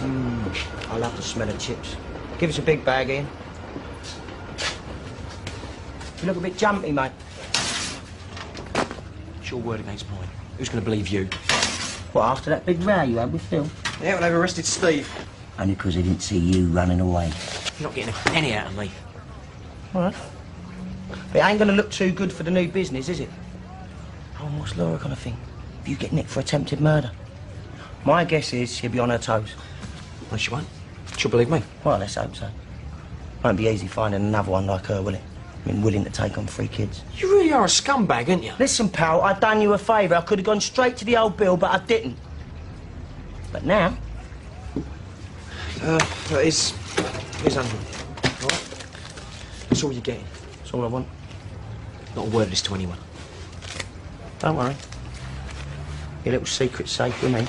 Hmm, I love the smell of chips. Give us a big bag, Ian. You look a bit jumpy, mate. It's your word against mine. Who's going to believe you? What, after that big row you had with Phil? Yeah, well, they've arrested Steve. Only because he didn't see you running away. You're not getting a penny out of me. All right. But it ain't going to look too good for the new business, is it? Oh, and what's Laura going to think? If you get nicked for attempted murder? My guess is she'll be on her toes. No, she won't. She'll believe me. Well, let's hope so. Won't be easy finding another one like her, will it? I mean, willing to take on three kids. You really are a scumbag, aren't you? Listen, pal, I done you a favour. I could have gone straight to the old bill, but I didn't. But now, Uh, here's... Here's 100. All right? That's all you're getting. that's all I want. Not a word of this to anyone. Don't worry. Your little secret's safe with me.